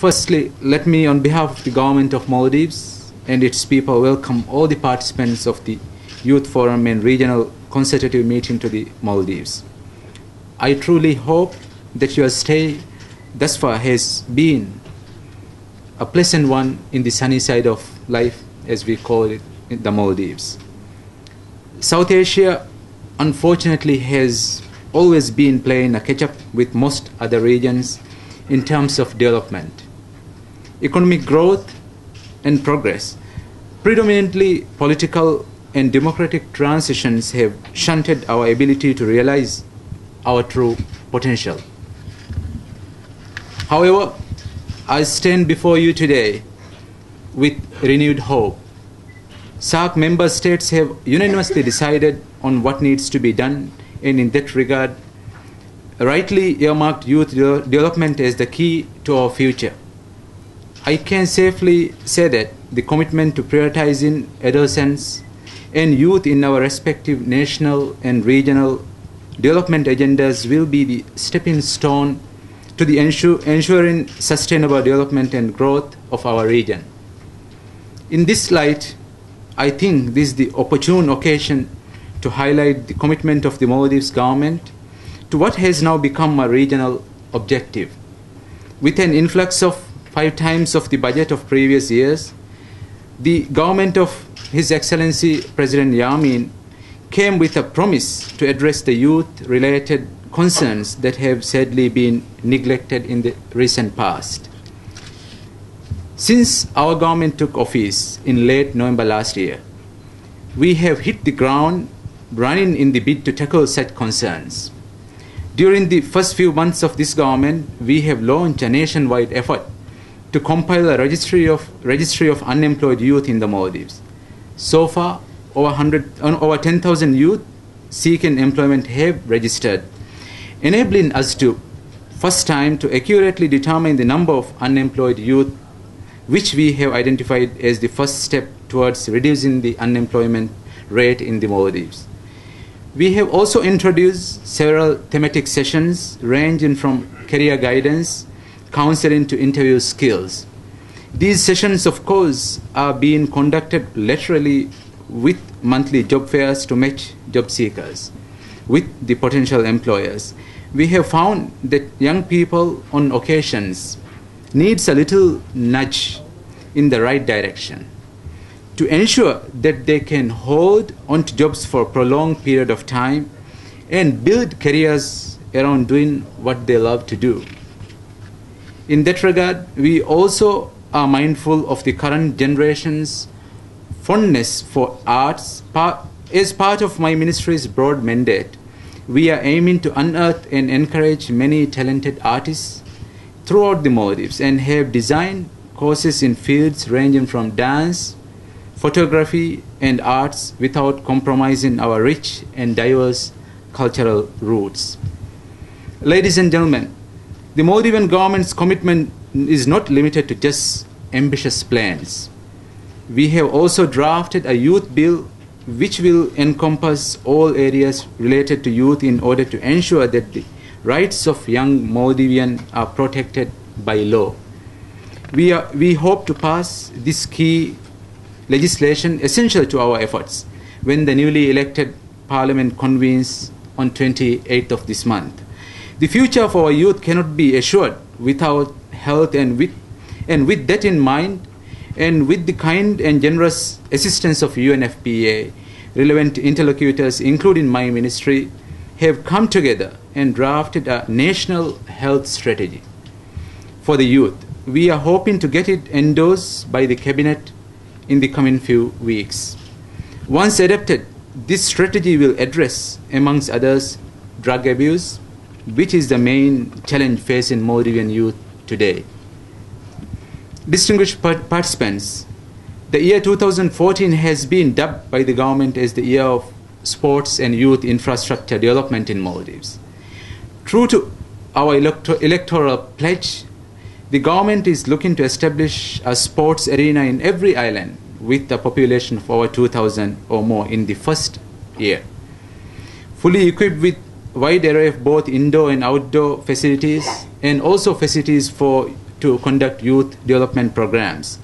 Firstly, let me, on behalf of the government of Maldives and its people, welcome all the participants of the Youth Forum and Regional Consultative Meeting to the Maldives. I truly hope that your stay thus far has been a pleasant one in the sunny side of life, as we call it in the Maldives. South Asia, unfortunately, has always been playing a catch up with most other regions in terms of development. Economic growth and progress, predominantly political and democratic transitions, have shunted our ability to realize our true potential. However, I stand before you today with renewed hope. SAARC member states have unanimously decided on what needs to be done, and in that regard, rightly earmarked youth de- development as the key to our future. I can safely say that the commitment to prioritizing adolescents and youth in our respective national and regional development agendas will be the stepping stone to the ensure, ensuring sustainable development and growth of our region. In this light, I think this is the opportune occasion to highlight the commitment of the Maldives government to what has now become a regional objective. With an influx of five times of the budget of previous years, the government of His Excellency President Yameen came with a promise to address the youth related concerns that have sadly been neglected in the recent past. Since our government took office in late November last year, we have hit the ground running in the bid to tackle such concerns. During the first few months of this government, we have launched a nationwide effort to compile a registry of, registry of unemployed youth in the Maldives. So far, over, 100, uh, over 10,000 youth seeking employment have registered, enabling us to first time to accurately determine the number of unemployed youth which we have identified as the first step towards reducing the unemployment rate in the Maldives. We have also introduced several thematic sessions ranging from career guidance, counseling to interview skills. These sessions, of course, are being conducted laterally with monthly job fairs to match job seekers with the potential employers. We have found that young people on occasions needs a little nudge in the right direction to ensure that they can hold on to jobs for a prolonged period of time and build careers around doing what they love to do. In that regard, we also are mindful of the current generation's fondness for arts. As part of my ministry's broad mandate, we are aiming to unearth and encourage many talented artists throughout the Maldives and have designed courses in fields ranging from dance, photography, and arts without compromising our rich and diverse cultural roots. Ladies and gentlemen, the Maldivian government's commitment is not limited to just ambitious plans. We have also drafted a youth bill which will encompass all areas related to youth in order to ensure that the rights of young Maldivians are protected by law. We, are, we hope to pass this key legislation essential to our efforts when the newly elected parliament convenes on 28th of this month. The future of our youth cannot be assured without health and with, and with that in mind, and with the kind and generous assistance of UNFPA, relevant interlocutors, including my ministry, have come together and drafted a national health strategy for the youth. We are hoping to get it endorsed by the cabinet in the coming few weeks. Once adopted, this strategy will address, amongst others, drug abuse, which is the main challenge facing Maldivian youth today. Distinguished participants, the year 2014 has been dubbed by the government as the year of sports and youth infrastructure development in Maldives. True to our elector- electoral pledge, the government is looking to establish a sports arena in every island with a population of over 2,000 or more in the first year. Fully equipped with wide array of both indoor and outdoor facilities and also facilities for to conduct youth development programs.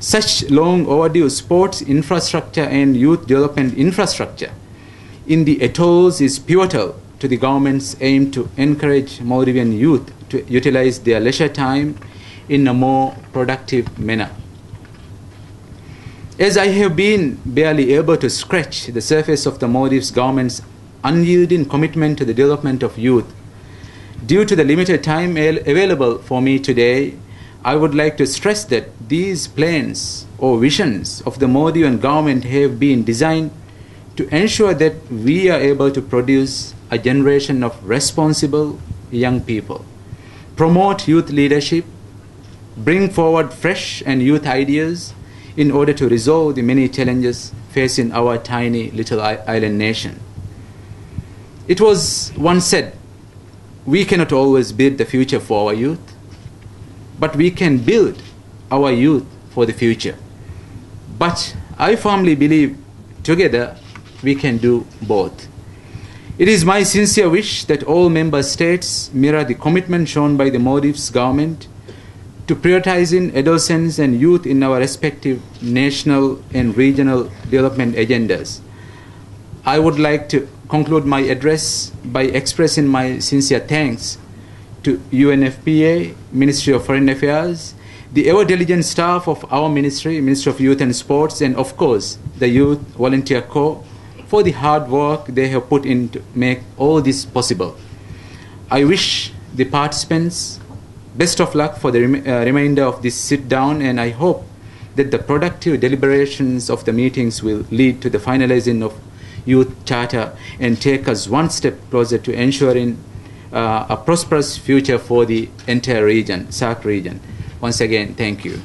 Such long overdue sports infrastructure and youth development infrastructure in the atolls is pivotal to the government's aim to encourage Maldivian youth to utilize their leisure time in a more productive manner. As I have been barely able to scratch the surface of the Maldives government's unyielding commitment to the development of youth, due to the limited time available for me today, I would like to stress that these plans or visions of the Maldivian government have been designed to ensure that we are able to produce a generation of responsible young people, promote youth leadership, bring forward fresh and youth ideas in order to resolve the many challenges facing our tiny little island nation. It was once said, we cannot always build the future for our youth, but we can build our youth for the future. But I firmly believe together we can do both. It is my sincere wish that all member states mirror the commitment shown by the Maldives government to prioritizing adolescents and youth in our respective national and regional development agendas. I would like to conclude my address by expressing my sincere thanks to UNFPA, Ministry of Foreign Affairs, the ever diligent staff of our ministry, Ministry of Youth and Sports, and of course the Youth Volunteer Corps for the hard work they have put in to make all this possible. I wish the participants best of luck for the rem- uh, remainder of this sit down, and I hope that the productive deliberations of the meetings will lead to the finalizing of youth charter and take us one step closer to ensuring uh, a prosperous future for the entire region, SAARC region. Once again, thank you.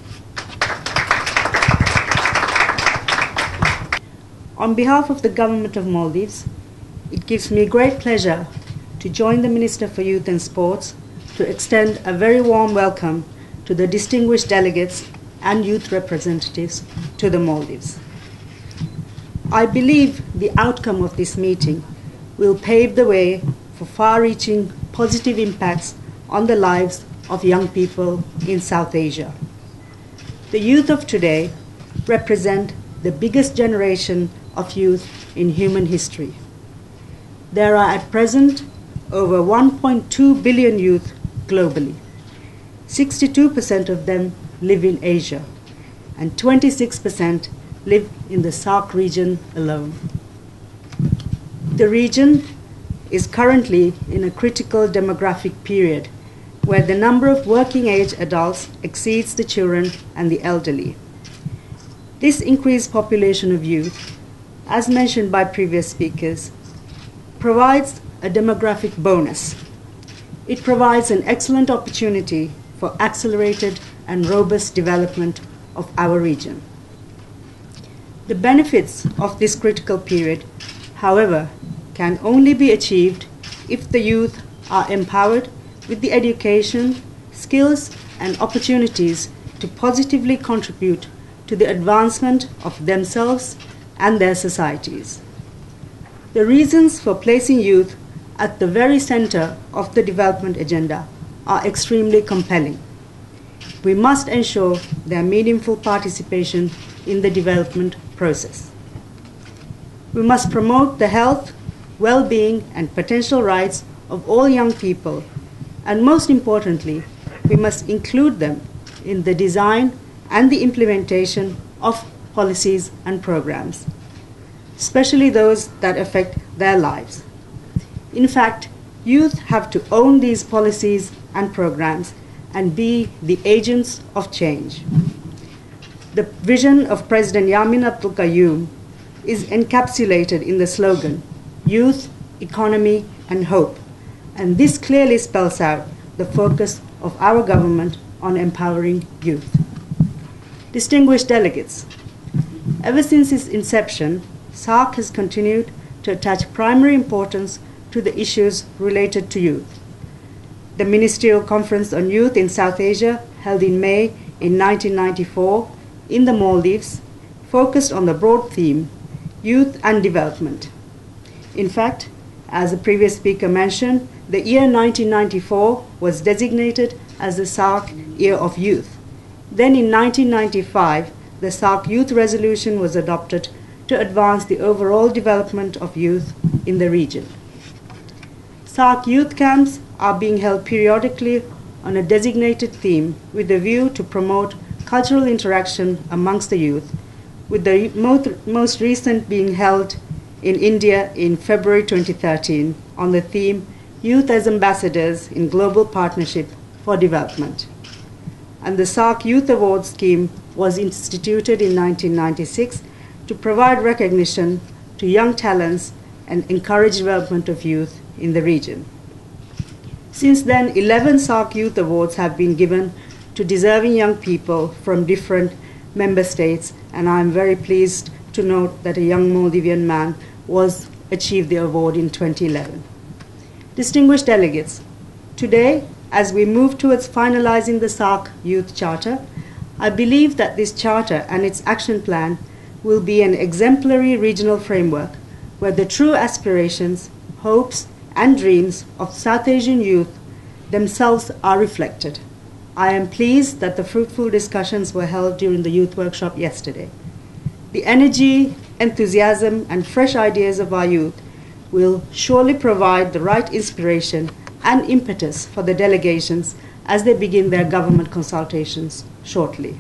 On behalf of the Government of Maldives, it gives me great pleasure to join the Minister for Youth and Sports to extend a very warm welcome to the distinguished delegates and youth representatives to the Maldives. I believe the outcome of this meeting will pave the way for far reaching positive impacts on the lives of young people in South Asia. The youth of today represent the biggest generation of youth in human history. There are at present over 1.2 billion youth globally. 62% of them live in Asia, and 26% live in the SAARC region alone. The region is currently in a critical demographic period where the number of working age adults exceeds the children and the elderly. This increased population of youth, as mentioned by previous speakers, provides a demographic bonus. It provides an excellent opportunity for accelerated and robust development of our region. The benefits of this critical period, however, can only be achieved if the youth are empowered with the education, skills, and opportunities to positively contribute to the advancement of themselves and their societies. The reasons for placing youth at the very center of the development agenda are extremely compelling. We must ensure their meaningful participation in the development process. We must promote the health, well being, and potential rights of all young people, and most importantly, we must include them in the design and the implementation of policies and programs, especially those that affect their lives. In fact, youth have to own these policies and programs and be the agents of change. The vision of President Yameen Abdul Gayoom is encapsulated in the slogan Youth, Economy, and Hope, and this clearly spells out the focus of our government on empowering youth. Distinguished delegates, ever since its inception, SAARC has continued to attach primary importance to the issues related to youth. The Ministerial Conference on Youth in South Asia, held in May in 1994 in the Maldives, focused on the broad theme Youth and Development. In fact, as the previous speaker mentioned, the year 1994 was designated as the SAARC Year of Youth. Then in 1995, the SAARC Youth Resolution was adopted to advance the overall development of youth in the region. SAARC youth camps are being held periodically on a designated theme with a view to promote cultural interaction amongst the youth, with the most, most recent being held in India in February 2013 on the theme Youth as Ambassadors in Global Partnership for Development. And the SAARC Youth Award Scheme was instituted in 1996 to provide recognition to young talents and encourage development of youth in the region. Since then, 11 SAARC Youth Awards have been given to deserving young people from different member states, and I am very pleased to note that a young Maldivian man was achieved the award in 2011. Distinguished delegates, today, as we move towards finalizing the SAARC Youth Charter, I believe that this charter and its action plan will be an exemplary regional framework where the true aspirations, hopes, and dreams of South Asian youth themselves are reflected. I am pleased that the fruitful discussions were held during the youth workshop yesterday. The energy, enthusiasm, and fresh ideas of our youth will surely provide the right inspiration and impetus for the delegations as they begin their government consultations shortly.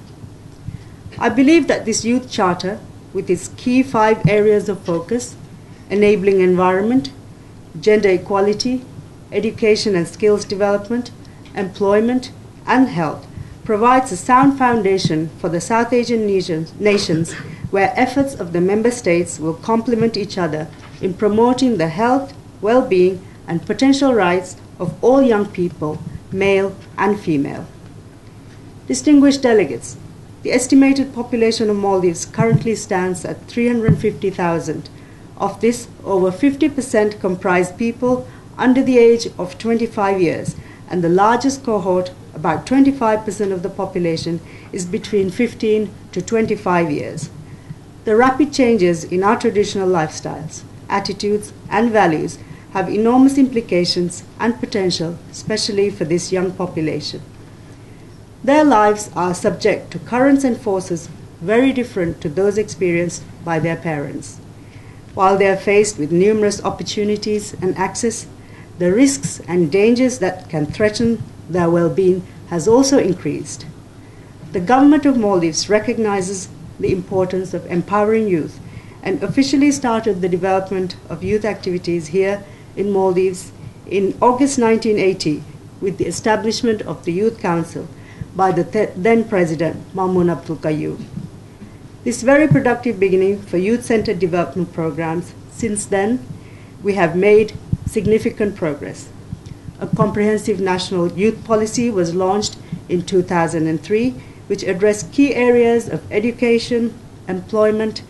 I believe that this youth charter, with its key five areas of focus enabling environment, gender equality, education and skills development, employment, and health provides a sound foundation for the South Asian nations, where efforts of the member states will complement each other in promoting the health, well being, and potential rights of all young people, male and female. Distinguished delegates, the estimated population of Maldives currently stands at 350,000 of this, over 50% comprise people under the age of 25 years, and the largest cohort, about 25% of the population, is between 15 to 25 years. The rapid changes in our traditional lifestyles, attitudes, and values have enormous implications and potential, especially for this young population. Their lives are subject to currents and forces very different to those experienced by their parents. While they are faced with numerous opportunities and access, the risks and dangers that can threaten their well being has also increased. The government of Maldives recognizes the importance of empowering youth and officially started the development of youth activities here in Maldives in August 1980 with the establishment of the Youth Council by the then President Maumoon Abdul Gayoom. This very productive beginning for youth centered development programs. Since then, we have made significant progress. A comprehensive national youth policy was launched in 2003, which addressed key areas of education, employment,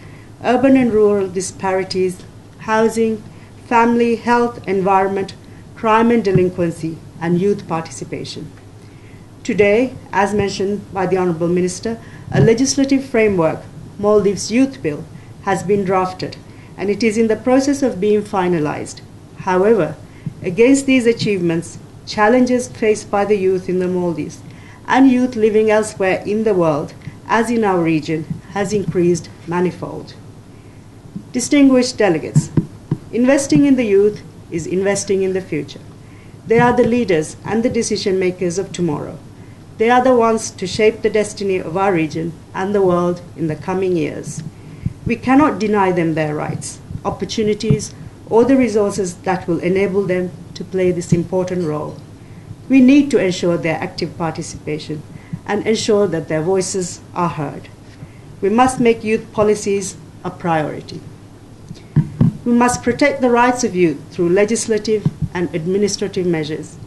urban and rural disparities, housing, family, health, environment, crime and delinquency, and youth participation. Today, as mentioned by the Honorable Minister, a legislative framework Maldives Youth Bill has been drafted and it is in the process of being finalized. However, against these achievements, challenges faced by the youth in the Maldives and youth living elsewhere in the world, as in our region, has increased manifold. Distinguished delegates, investing in the youth is investing in the future. They are the leaders and the decision makers of tomorrow. They are the ones to shape the destiny of our region and the world in the coming years. We cannot deny them their rights, opportunities, or the resources that will enable them to play this important role. We need to ensure their active participation and ensure that their voices are heard. We must make youth policies a priority. We must protect the rights of youth through legislative and administrative measures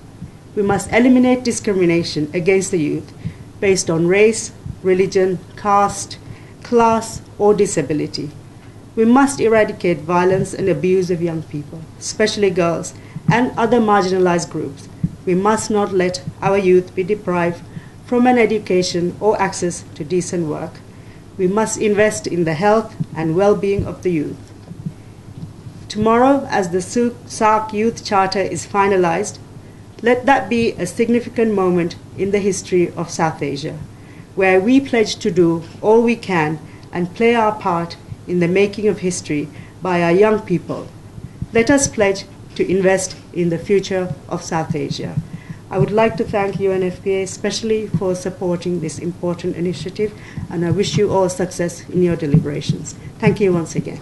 we must eliminate discrimination against the youth based on race, religion, caste, class, or disability. We must eradicate violence and abuse of young people, especially girls and other marginalized groups. We must not let our youth be deprived from an education or access to decent work. We must invest in the health and well being of the youth. Tomorrow, as the SAARC Youth Charter is finalized, Let that be a significant moment in the history of South Asia, where we pledge to do all we can and play our part in the making of history by our young people. Let us pledge to invest in the future of South Asia. I would like to thank UNFPA especially for supporting this important initiative, and I wish you all success in your deliberations. Thank you once again.